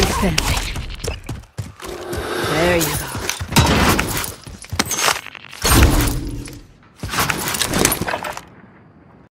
Instant.